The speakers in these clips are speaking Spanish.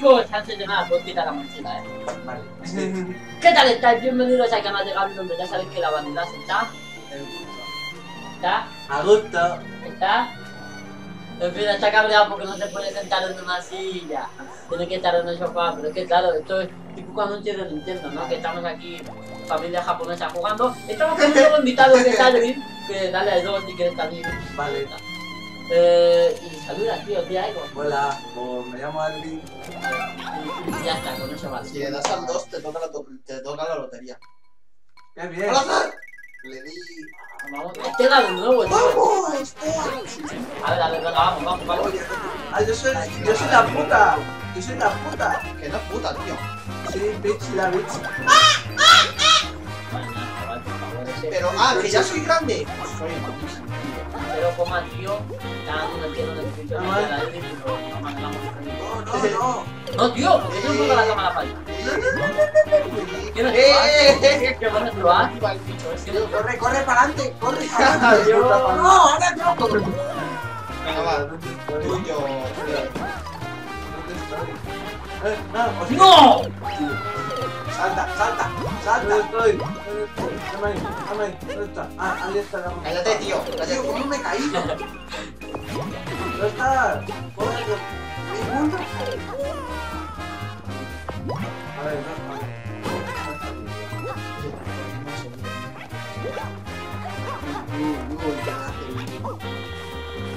chicos, antes de nada, puedo quitar la mochila, eh. Vale. ¿Qué tal estáis? Bienvenidos al canal de Gaby, donde ya sabéis que la vanidad está. ¿Está? A gusto. ¿Está? En fin, está cabreado porque no se puede sentar en una silla. Tiene que estar en el sofá, pero es que claro, esto es típico anuncio de Nintendo, ¿no? Que estamos aquí, familia japonesa jugando. Estamos con un nuevo invitado que es que dale al dos si quieres salir. Vale. Eh, y saluda, tío, tía algo. Hola, pues me llamo Alvin. Y ya está, con eso vale. Si le das al 2 te toca la, to- te toca la lotería. ¡Qué bien! ¡Al azar! Le di... Vamos, este era de nuevo, tío. ¡Vamos! A ver, a ver, venga, vamos, vamos, vamos. Oye, ah, yo soy, yo soy la puta. Yo soy la puta. Que no es puta, tío. Sí, bitch, la bitch. Por favor, ese- Pero, ah, que ya soy grande. Soy malísimo. Pero coma, tío, ya no entiendo el espíritu de No, no No, no, no. No, tío, ¿por qué no pongo la cámara para allá? ¿Quieres ¡Eh, probar? eh, eh! ¿Qué vas a probar? Activa el bicho ese. ¿Quieres probar? Corre, corre para adelante, corre para adelante. No, ahora no. Venga, va. Tuyo. tío. Eh, pues- ¡No! Salta, salta, salta. ¿Dónde estoy? ¿Dónde estoy? Dame ahí, dame ahí. ¿Dónde está? Ah, ahí está la mano. Cállate, tío. Tío. ¿cómo me he caído? ¿Dónde está? ¿Cómo me ¿Mi mundo? A ver, no, a ver.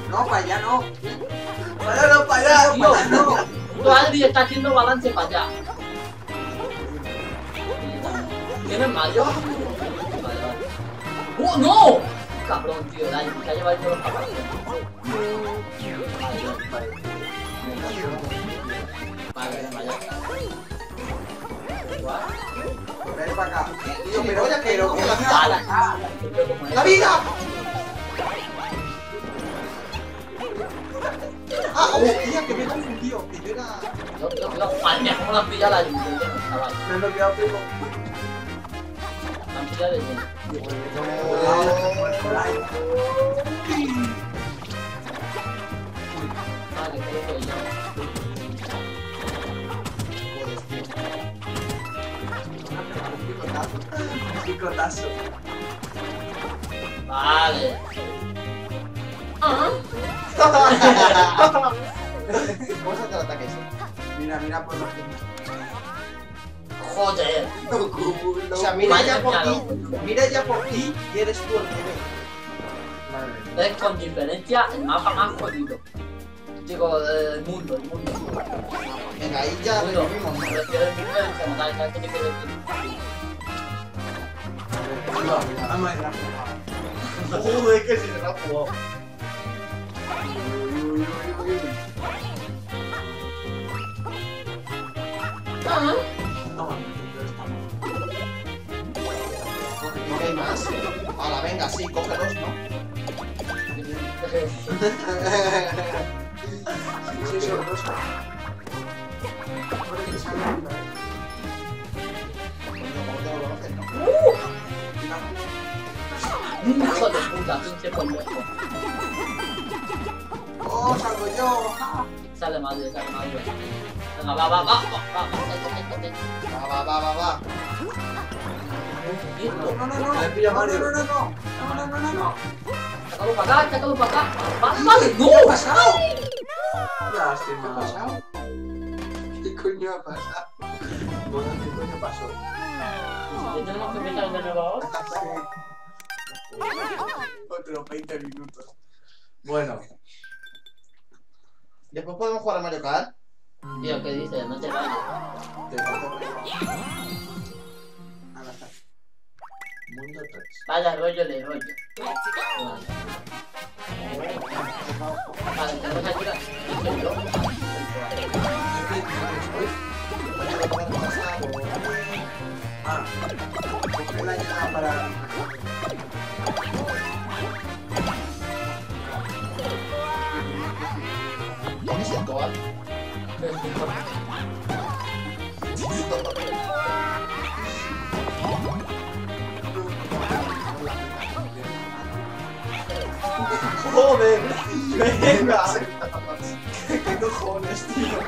No, para allá no. Para allá no, para allá, Tío, para allá no. está haciendo balance para allá. ¿Tienes mayo? ¡Oh, no! Cabrón, tío, la que ha llevado todos los zapatos. Vale, vale, para acá. Tío, Sí, pero, oye, que pero, no, que que la vida-. ¡Ah, hostia! Que me he confundido. Que yo era... No, no, madre mía, cómo la han pillado pillado de ahí. Vale, creo que yo. Picotazo. Vale. Ah, ¿Cómo se hace el ataque ese? Mira, mira por los joder. O sea, mira ya por ti. Mira ya por ti y eres tú el Madre Es con diferencia el mapa más jodido. Digo, el mundo, el mundo. Venga, ahí ya El mundo. que se me la ha jugado. Toma. ¿No hay más? Ahora, venga, sí, cógelos, ¿no? Sí, son dos. Coño, ¿cómo te lo conoces, no? Hijo de puta, pinche pendejo. ¡Oh, salgo yo! Sale madre, sale madre. Venga, va, va, va, va, va, va, va, Va, va, va, va. No, no, no. No, Mario. no, no, no. No, no, no, no, no. Sácalo para acá, sácalo para acá. Va, vale, no. ¿Qué ha pasado? Lástima. ¿Qué ha pasado? ¿Qué coño ha pasado? Bueno, ¿qué coño pasó? ¿Le tenemos que empezar de nuevo ahora? Otros 20 minutos. Bueno, Después podemos jugar a Mario Kart. Tío, ¿qué dices? No te vayas. te. Al azar. Mundo 3. Vaya rollo de rollo. Vale, tenemos aquí la... ¿Soy yo? Ah, la llama para. ¡Joder! ¡Venga! ¿Qué cojones, tío? Yo.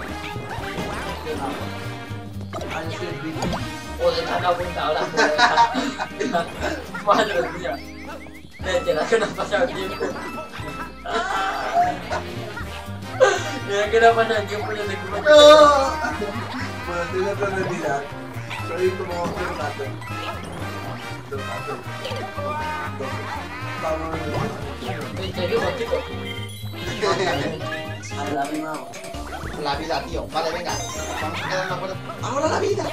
Joder, te has dado cuenta ahora. Madre mía. Mira, que no ha pasado el tiempo. Mira que no ha pasado el tiempo y no te ocupas. Bueno, estoy dentro de retirar. Soy como un gato. Un gato. Vamos. Chicos. A la misma. La vida, tío. Vale, venga. Vamos a quedar en la puerta. ¡Ahora la vida!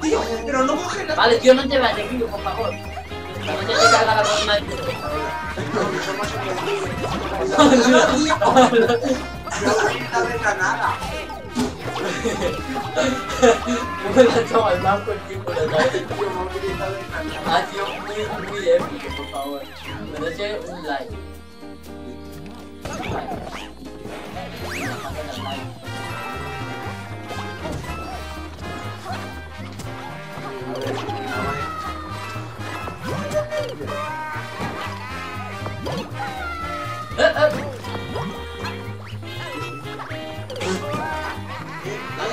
Tío, pero no coge nada. Vale, tío, no te vayas de aquí, por favor. No te carga la. No. No la. Tío, no grita de nada. Ha sido muy, muy épico, por favor. Merece un like.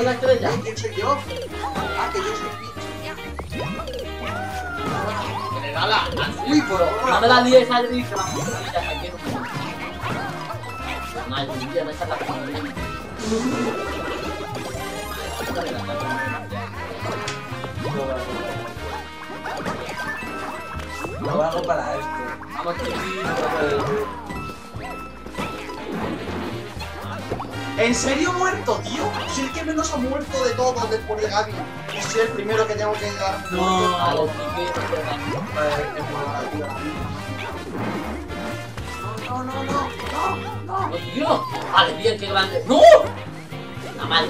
La estrella. ¿Quién soy yo? Ah, que yo soy Regala. Uy, pero no me la líes al río, que vamos a ir hasta aquí. No, el día no está la. Lo hago para esto. Vamos a ¿En serio muerto, tío? Soy el que menos ha muerto de todos después de Gaby. Y soy el primero que tengo que dar. No. A los No, no, no, no, no. ¡Oh, tío! ¡Vale, bien, qué grande! ¡No! La madre.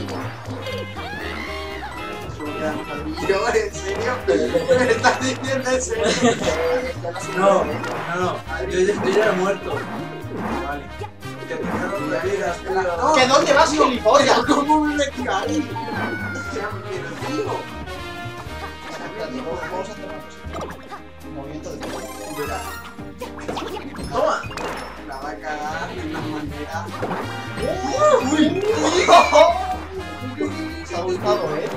Yo, ¿en serio? ¿Me estás diciendo en serio? No, no, no. Yo, yo ya he muerto. Tío. ¿Que dónde vas, gilipollas? ¿Cómo me metí ahí? Pero, tío. Espérate, vamos vamos a hacer una cosa. Movimiento de. Toma. La va a cagar de una manera. Uy. Se ha gustado, ¿eh?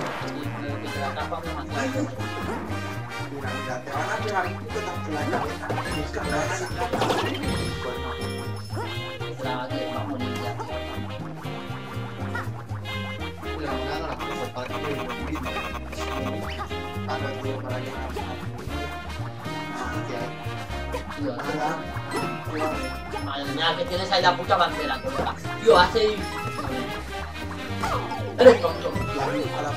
Demasiado. Mira, mira, te van a pegar un puñetazo en la cabeza. Madre mía, que tienes ahí la puta bandera. Tío, hace... Eres tonto. A la.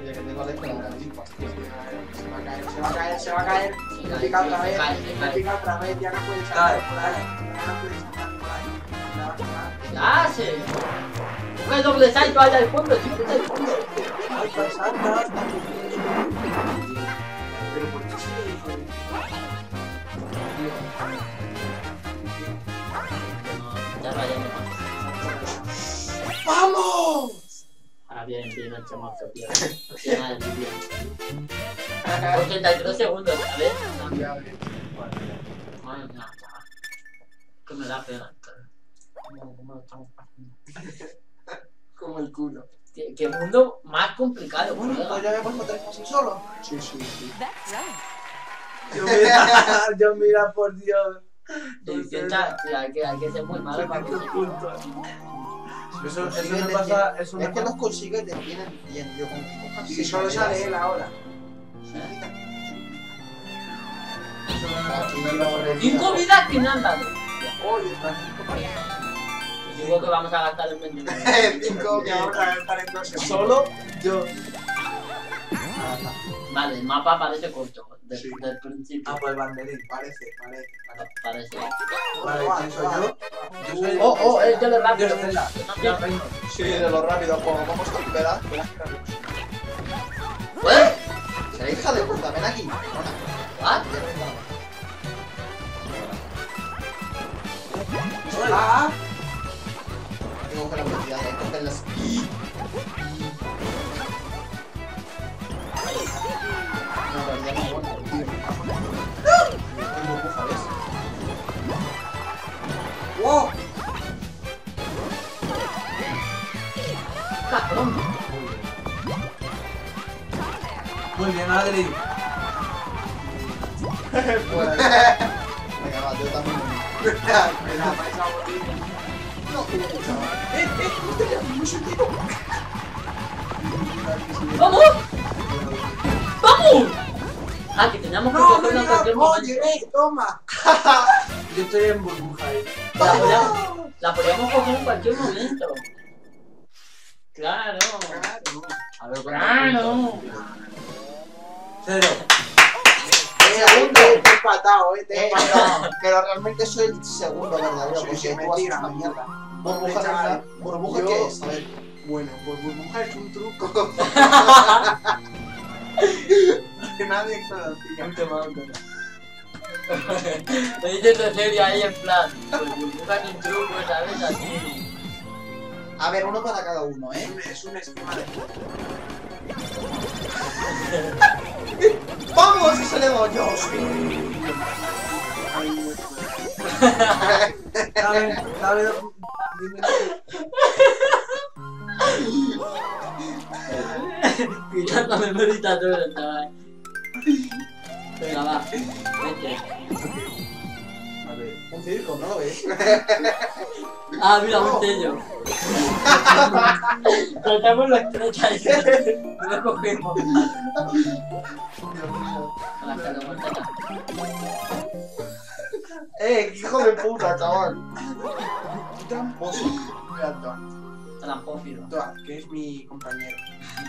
Oye, que tengo chispas, tío. Se va a caer, se va a caer, se va a caer. Me pica otra vez, otra vez, ya no puede Cae, saltar. Ya no puede saltar por ahí. Doble salto allá fondo. Salta, salta. Pero ¿por qué sí? Ya vayamos. ¡Vamos! Ahora bien, bien mazo, tío. Bien, bien. 83 segundos, ¿sabes? Madre mía, chaval. Que me da pena. ¿Cómo, cómo lo estamos pasando? Como el culo. ¿Qué, qué mundo más complicado, Bueno, pues ya me puesto tres pasos solo. Sí, sí, sí. That's right. Yo mira, yo mira, por Dios. Intenta- hay que, hay que ser muy malo para que 300 puntos. Eso, eso Consigues me de pasa, eso me Es que los pasa. consigues de tienen bien, tío. Con seis solo sale él ahora. ¿Eh? Cinco vidas que me han dado. Oye, Francisco, Digo que vamos a gastar en 29. Cinco que vamos a gastar en dos. Solo yo. Vale, el mapa parece corto. de- Sí. Del principio. Ah, pues banderín. Parece, parece. parece. Parece. Vale, ¿quién soy yo? Yo soy. Oh, oh, el de Yo rápido. Yo Reino. Sí, de lo rápido, como vamos a esperar. ¿Eh? Será hija de puta, ven aquí. ¿Ah? Ah, Tengo que la velocidad, hay que coger las. No, pero ya no aguanto, tío. Cabrón. Muy bien, Adri. Venga, va, yo también. Me la ¡Eh, eh! ¡No te veas! ¡No soy tiro! ¡Vamos! ¡Vamos! Ah, que teníamos que No, mira, cualquier momento. oye, eh, toma. Yo estoy en burbuja ahí. La podíamos, la podíamos coger en cualquier momento. Claro. A ver, Claro. Cero. Eh, Segundo. eh, Te he empatado, eh. Te he Eh, empatado. pero, pero realmente soy el segundo verdadero, porque tú mentira. haces una mierda. ¿Burbuja, chaval. ¿Burbuja Yo- qué es? A ver. Bueno, pues burbuja es un truco que nadie. Me dices de serio ahí en plan. Pues burbujas un truco, ¿sabes? Así. A ver, uno para cada uno, Es ¿eh? un- Es un esquema de ¡Vamos! ¡Ese le doy yo! Dime. Quitándome meditador, chaval. Venga, va. Vete. A ver. Un circo, ¿no lo ves? Ah, mira, un sello. Saltamos la estrecha y no lo cogemos. ¡Eh, hijo de puta, chaval! Tramposo. Mira, Toa, Trampófilo. Que es mi compañero.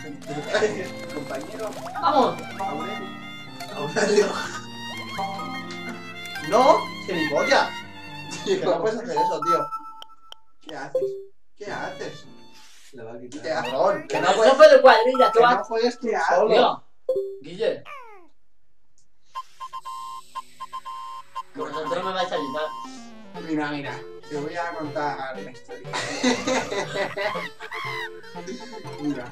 compañero ¡Vamos! Aurelio. Aurelio. ¡No! ¡Gilipollas! Que no puedes hacer eso, tío. ¿Qué haces? ¿Qué haces? Le va a ¡Qué quitar. cabrón! Que Que no fue de cuadrilla, que tú no juegues tú ¿Qué solo. Tío, Guille. Que vosotros me vais a ayudar. Mira, mira, te voy a contar la historia. mira,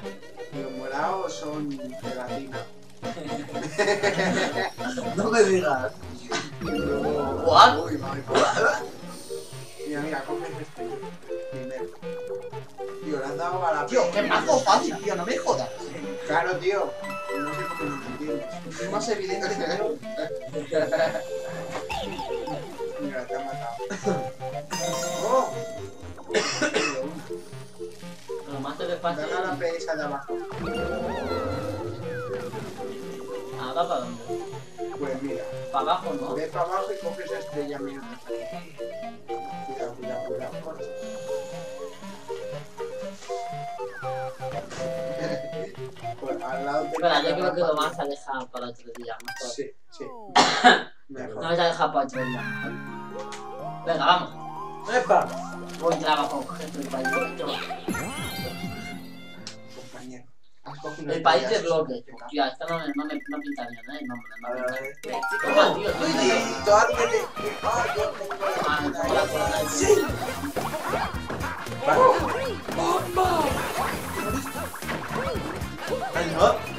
los morados son gelatina. no me digas. ¿What? Uy, mami. Mira, mira, coges este primero. Tío, le has dado a la Tío, qué mazo fácil, tío, no me jodas. Claro, tío. No sé cómo no lo entiendes. Es más evidente que yo. Mira, te ha matado. ¡Oh! Lo más despacio. Dale a la P esa de abajo. Ah, va para dónde? Pues mira, Para abajo, ¿no? ve para abajo y coges estrella mierda. Cuidado, cuidado, cuidado. Pues al lado de Espera, yo creo que lo vas a dejar para otro día. Mejor. Sí, sí. No Mejor. vas a dejar para otro día. mejor. Venga, vamos. ¡Epa! Voy a entrar abajo con el país. Compañero. El país de bloques. Tía, esto no me, no me no pinta bien, ¿eh? No, no, tío, Ah. Sí. Ay, no.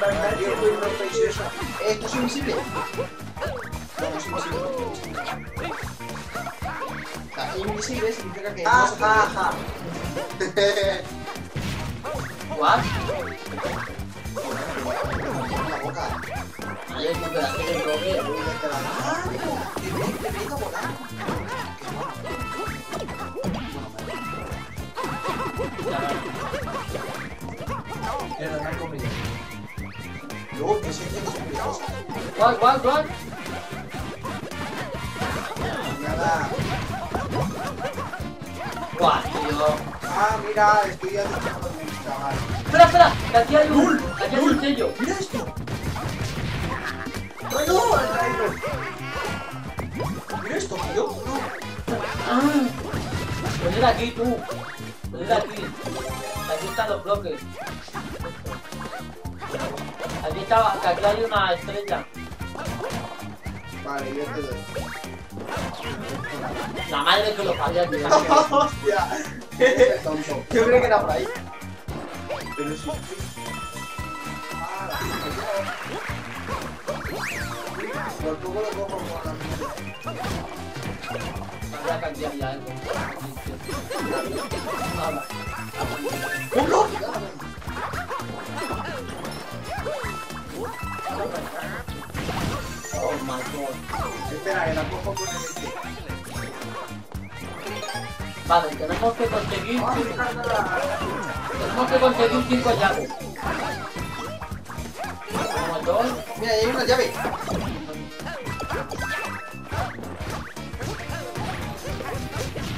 No. Eh, ¿Esto es invisible? No, no es invisible. Significa que no se puede Ajá, ajá. ¿What? la boca. Ah, yo creo que la tiene el bloque. Ah, me iba a volar. ¿What, what, what? Nada. Guau, tío. Ah, mira, estoy acercando a mi chaval. Espera, espera, que aquí hay un, aquí hay un sello. ¡Mira esto! ¡No, no! el! ¡Mira esto, tío! Ah, poned aquí tú. Poned aquí. Aquí están los bloques. Estaba, que aquí hay una estrella. Vale, yo te doy. La madre que lo parió, tío. ¡Hostia! Qué tonto. Yo creo que era por ahí. Pero sí. Ah, Por poco lo cojo con la. My god. Espera, que tampoco con el. Vale, tenemos que conseguir. ¡Ah, me carga la... Tenemos que conseguir 5 llaves. Como dos. Mira, hay una llave.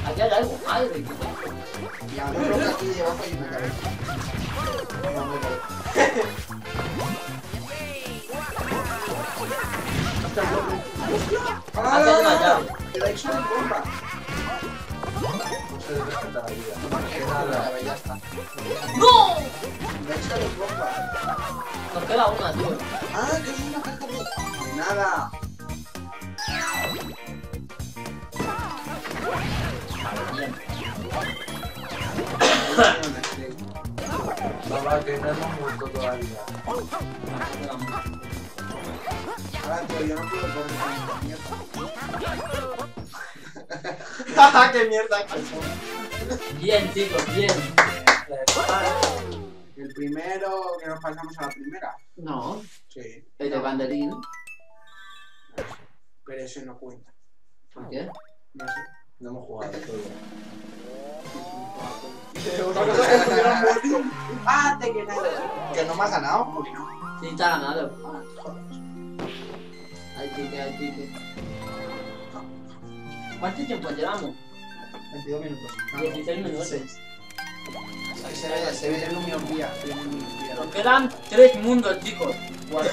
Aquí hay algo. Madre. Y a ver, creo que aquí debajo hay una llave. ¡Ah! Aquí hay una llave. ¡Te da solo en bomba! Se la vida. Ya. ¡No! Da solo en bomba. Nos queda una, tío. ¡Ah, que es una caja de... ¡Nada! Bien. Papá, que no hemos muerto todavía. Yo no puedo poner esta mierda. ¡Qué mierda! Bien, chicos, bien. El primero que nos pasamos a la primera. No, Sí. el de banderín. Pero ese no cuenta. ¿Por qué? No sé. No hemos jugado todavía. Que. ¡Ah, te que! Que no me has ganado, porque no. Sí, te ha ganado. Hay pique, hay pique. ¿Cuánto tiempo llevamos? 22 minutos. 16 minutos. Se ve, se ve en un miopía. Nos quedan tres mundos, chicos. Cuatro.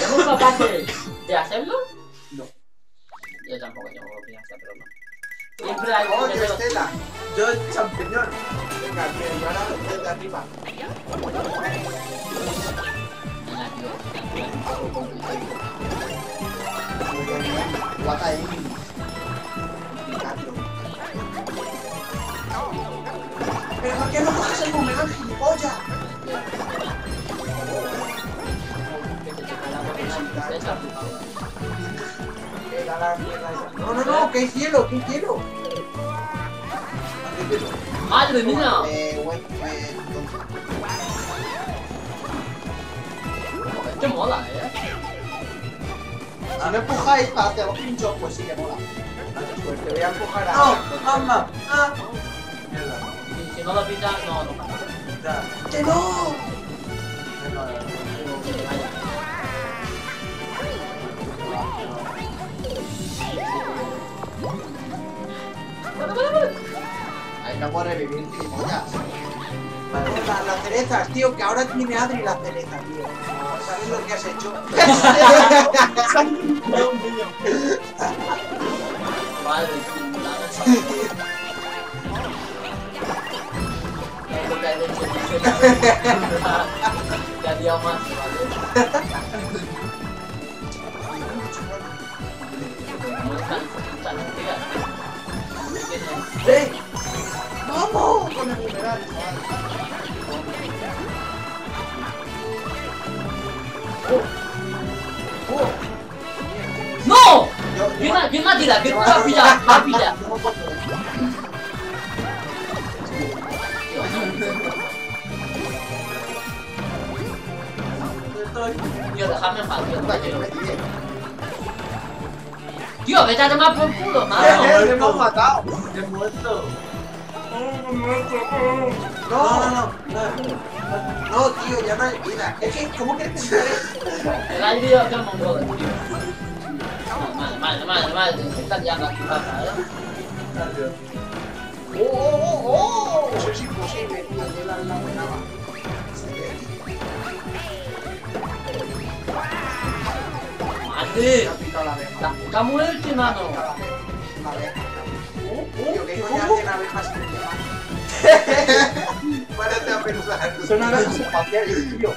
¿Somos capaces de hacerlo? No. Yo tampoco tengo confianza, pero no. Siempre hay ¡Oh, deseo. estela! Yo, champiñón. Venga, bien, y ahora desde arriba. ¿Pero por qué no coges el. No, no, no, que es hielo, que es hielo. ¡Madre mía! Eh, bueno, eh, Esto mola, ¿eh? si no empujáis para hacer los pinchos, pues sí que mola. Pues te voy a empujar a... ¡No! ¡Mamá! ¡Ah! Mierda. Y si no lo pisas, no, no pasa. Ya. ¡Que no! Ahí no puedo revivir, gilipollas. Las, las cerezas, tío, que ahora tiene Adri las cerezas, tío. ¿Sabes lo que has hecho? Madre mía. Es lo que has hecho. Te ha liado más, ¿vale? ¡Eh! Va a pillar. Yo me pongo- Tío, déjame en paz, tío. Anda, que no me tire. Tío, vete a tomar por culo, ¡Eh, mano. ¡Le hemos matado! ¡He muerto! No, no, no. No, tío, ya no hay vida. Es que, ¿cómo que El aire tío. Vale, vale, vale. Se está liando aquí, ¿eh? Adiós. ¡Oh, oh, oh! Eso es imposible, tío. Yo la. ¡Madre! Ha picado la puta muerte, mano. Tío, ¿qué coño hacen abejas en el mar? Párate a pensar. Son abejas espaciales, tío.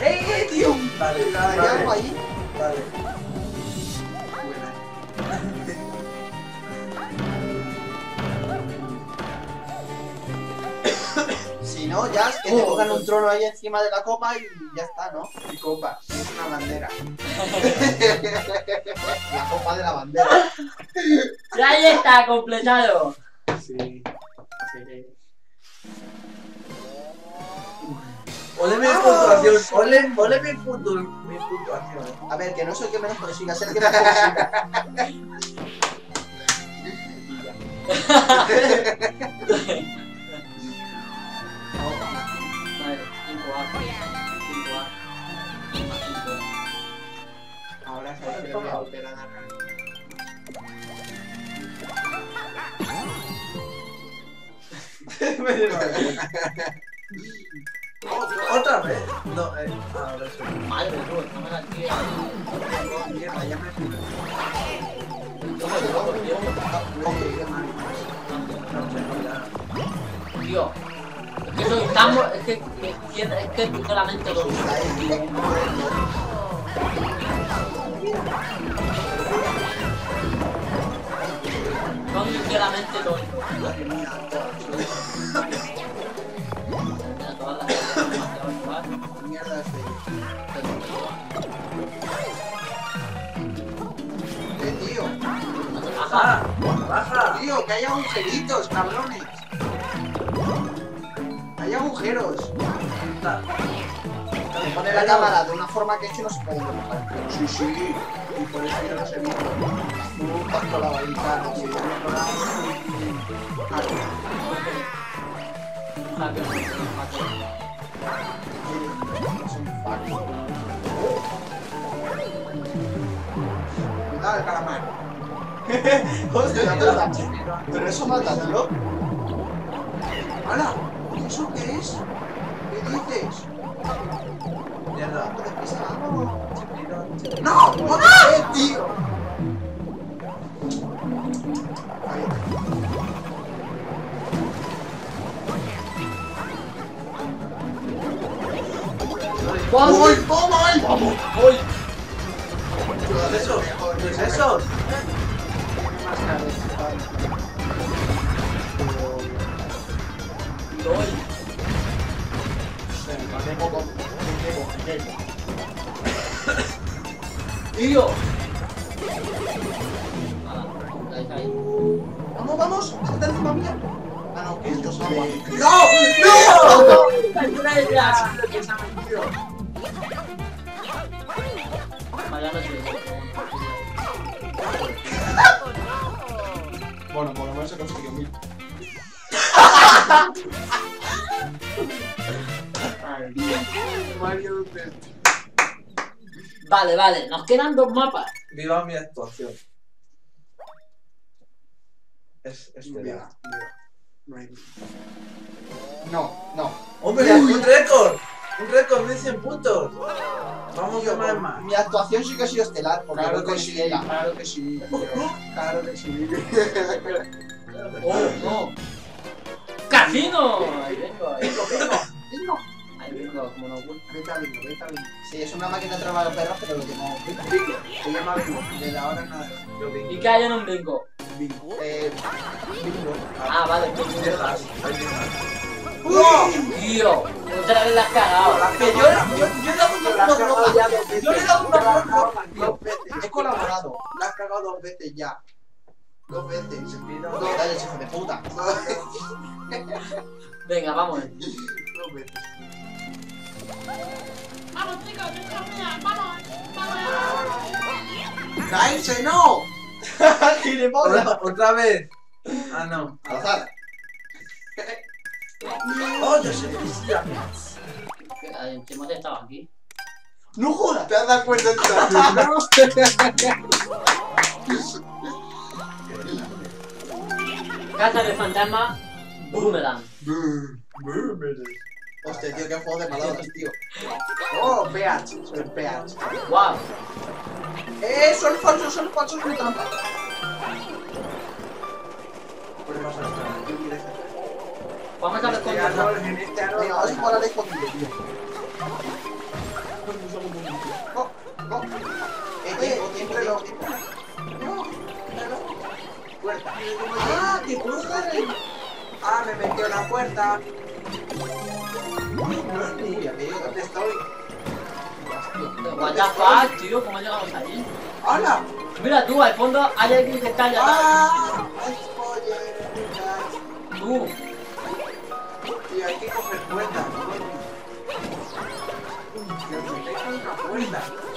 ¡Eh, tío! Vale, ¿Hay algo vale. ahí? Vale. Buena. Sí, no, ya es que te pongan un trono ahí encima de la copa y ya está, ¿no? Y copa, es una bandera. La copa de la bandera. Y ahí está, completado. Sí. sí. Ole mi puntuación, ole, ole mi, puntu, mi puntuación. A ver, que no soy el que menos consiga, ser el que mejor consiga. Vale, 5A. 5A. 5A. Ahora sabes que voy a volver a dar. ¿Otra vez? No, eh, ahora sí. Madre estamos aquí. Oh, mierda, ya me Tío, es que soy tan... Es que, es que solamente lo Son ligeramente tontos. ¡Baja! ¡Baja! Tío, que hay agujeritos, cabrones. Hay agujeros. Está. Se pone la cámara de una forma que es que no se puede. Sí, sí. Y por eso yo los he visto. Tú has colado ahí, claro. Sí, yo me he colado. Claro. Hacker, hacker. Es un fuck. Cuidado el calamar. Hostia. Pero eso mata, tío. ¡Hala! ¿Y eso qué es? ¿Qué dices? Mierda. Vamos. ¡No! ¡Otra vez, tío! ¡Tío! Ah, ahí está ahí. ¡Vamos, vamos! ¡Salta encima mía! Ah, no, que esto es agua. ¡No! ¡No! No Vale, vale, nos quedan dos mapas. Viva mi actuación. Es, es Mira. No, no. ¡Hombre! ¡Un récord! ¡Un récord! ¡1100 puntos! Vamos a más más. Mi actuación sí que ha sido estelar, porque Claro que sí, claro que sí. Claro que sí. ¡Oh, no! ¡Casino! Ahí vengo, ahí vengo. Vengo, bingo, bingo. Sí, es una máquina de trabajar perros, pero lo llamamos bingo. Bingo. Se llama bingo. Desde ahora en adelante. Bingo. ¿Y qué hay en un bingo? Bingo. Eh, bingo. Ah, vale, Hay dejas. Tío, otra vez la has cagado. Que yo, yo, yo he dado una broma. Yo le he dado una broma. Dos veces. He colaborado. La has cagado dos veces ya. Dos veces. Dos veces, hijo de puta. Venga, vamos. Dos veces. Vamos, chicos, es mía, vamos, vamos. ¡Caerse, no! ¡Gilipollas! Otra, otra vez. Ah, no. Al azar. Oh, yo sé. Ya. Eh, Timothy estaba aquí. ¡No jodas! ¿Te has dado cuenta de Casa de fantasma, Boomerang. Hostia, tío, qué juego de palabras, tío. Oh, PH. Soy PH. Wow. ¡Eh! Son falsos, son falsos, no trampa. Vamos a ver este con vamos a jugar a la escondida, tío. Oh, oh. Eh, tiempo, tiempo, tiempo, tiempo. No, Puerta. Ah, que el... Ah, me metió en la puerta. No, ni amigo, ¿dónde estoy? What the fuck, tío, ¿cómo llegamos ahí? ¡Hala! Mira tú, al fondo hay alguien que está allá. ¡Ah! ¡Spoiler! Tú. Y hay que coger coño. Tío, me tengo una cuerda.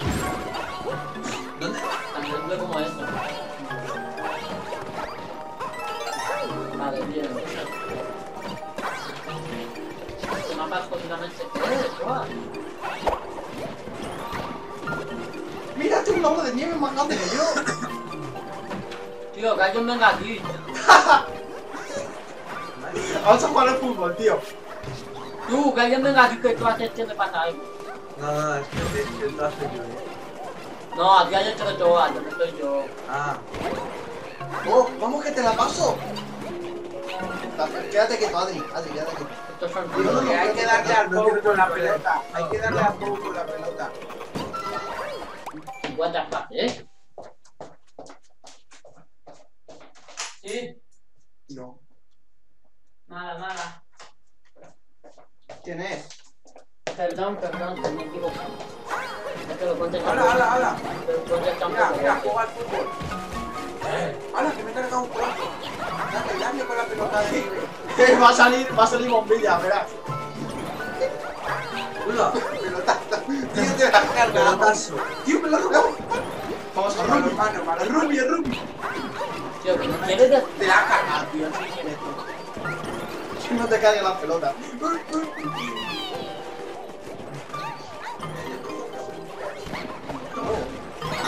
Es. Joa. Mira, tengo un globo de nieve más grande que yo. Tío, que alguien venga aquí. Vamos a jugar al fútbol, tío. Tú, que alguien venga aquí que tú haces que me pasa algo. No, no, es que te que esto hace yo, eh. No, aquí hay otro aquí no estoy yo. Ah, Oh, vamos que te la paso. Quédate quieto, Adri. Adri, quédate quieto. Estos son Digo, tíos. que hay que darle al Pou con la pelota. Hay que darle al Pou con la pelota. What the fuck, ¿eh? Sí, No. nada, nada. ¿Quién es? Perdón, perdón, me he equivocado. Es que lo contesté. ¡Hala, hala, hala! Mira, mira, juega al fútbol. ¡Hala, que me he cargado un trozo! Dale, dale con la pelota de nieve. va a salir, va a salir bombilla, verás. ¡Hola! Pelotazo. Tío, te la has cargado. Pelotazo. Tío, me lo has robado. Vamos a para el rugby, el rugby. Tío, que no quieres de... Te la has cargado, tío. No sé quién es tú. Que no te cargue la pelota.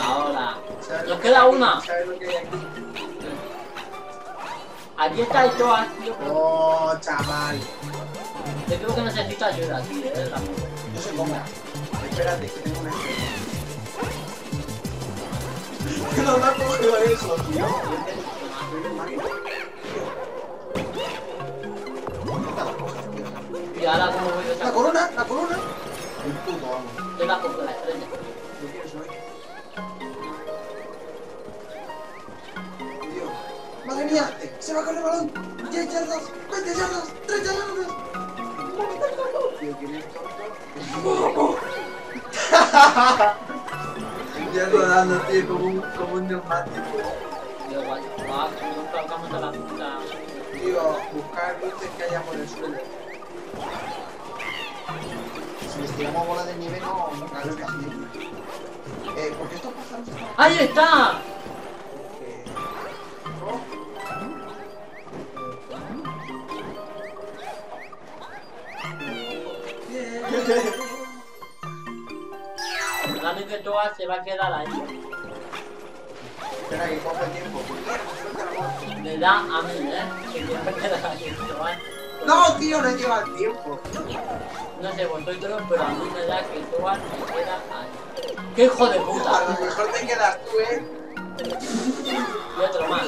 Ahora. ¿Sabes Nos queda una. ¿Sabes lo que hay aquí? Aquí está el Toa, tío. pero Oh, chaval. Yo creo que necesito ayuda aquí, ¿eh? La- No sé cómo. Espérate, que tengo una idea. No me ha cogido eso, tío. Y ahora, ¿cómo voy a La corona, la corona. El puto amo. Yo la cojo la estrella. ¿Lo quieres hoy? Tío. ¡Madre mía! ¡Se va con el balón! ¡10 yardas! ¡20 yardas! ¡30 yardas! Tío, ¿quién es tonto? Ya rodando, tío, como un, como un neumático. Tío, buscar luces que haya por el suelo. Si les tiramos bola de nieve, no, no cae casi. Eh, ¿por qué estos pájaros están Se va a quedar ahí. Espera, que coge tiempo. Me da a mí, ¿eh? Que se va a quedar ahí. No, tío, no lleva el tiempo. No sé vosotros, pero a mí me da que Toa se queda ahí. ¡Qué hijo de A puta! lo mejor te quedas tú, eh. Y otro más.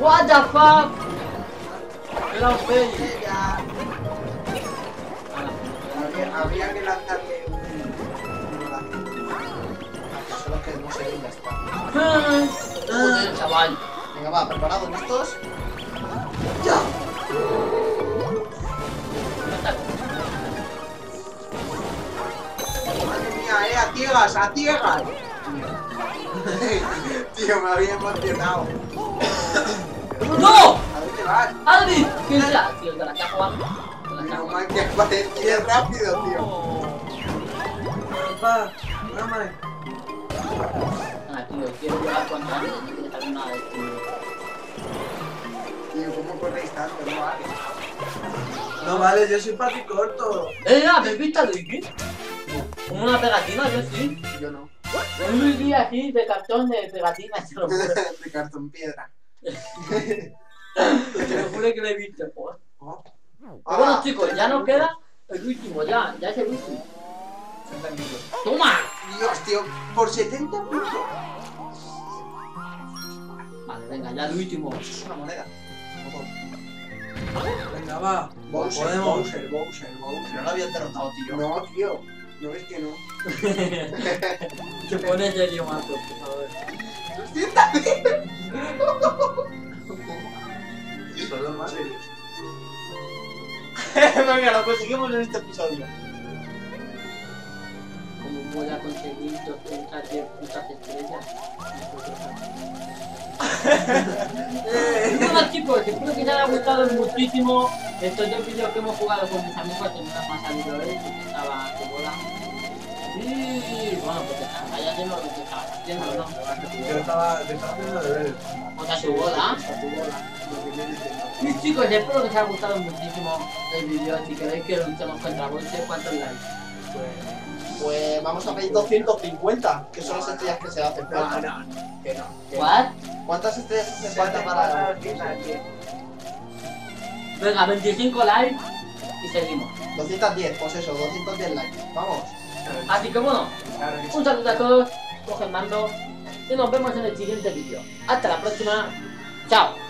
What the fuck? Era un. Ella. Habría, habría que lanzarle un. Solo que no se ya está. Joder, chaval. Venga, va, ¿preparados? ¿Listos? ¡Ya! ¡Madre mía, eh! ¡A ciegas! ¡A ciegas! Tío, me había emocionado. ¡No! ¿A dónde vas? ¡Adri! Tío, te la está jugando. Te la está Menos jugando. mal que parecía rápido, tío. Papá, mamá, Ah, tío, quiero llegar cuanto antes, no quiero nada de esto. Tío, ¿cómo corréis tanto? No vale. No vale, yo soy pati corto. ¡Eh, ¿habéis visto a Luigi? Como una pegatina, yo sí. Yo no. Un Luigi así, de cartón, de pegatina, te lo juro. de cartón piedra. Te lo juro que lo he visto, joder. Pero bueno, chicos, ya nos queda el último, ya, ya es el último. ¡Toma! Dios, tío, por 70 puntos. Vale, venga, ya el último. Eso es una moneda. Venga, va. Bowser, Podemos. Bowser, Bowser, Bowser. No lo habían derrotado, tío. No, tío. ¿No ves que no? Se pone serio, Marco, por favor. Los más serios. Venga, lo conseguimos en este episodio. Como voy a conseguir 210 putas estrellas. Bueno chicos, espero que os haya gustado muchísimo estos dos vídeos que hemos jugado con mis amigos que me ha salido él, porque estaba de bola. Y bueno, pues vaya haciendo lo haciendo, ¿no? Yo estaba, haciendo deberes. Pues a su bola. A tu bola. Lo que viene siendo. Y chicos, espero que os haya gustado muchísimo el vídeo. Si queréis que luchemos contra Bolse, ¿cuántos likes? Pues vamos a pedir 250, que son las estrellas que se hacen falta. no, que no. ¿What? ¿Cuántas estrellas hacen Se falta para. Venga, 25 likes y seguimos. 210, pues eso, 210 likes. Vamos. Así que sí. un saludo a todos, coge el mando y nos vemos en el siguiente vídeo. Hasta la próxima. Chao.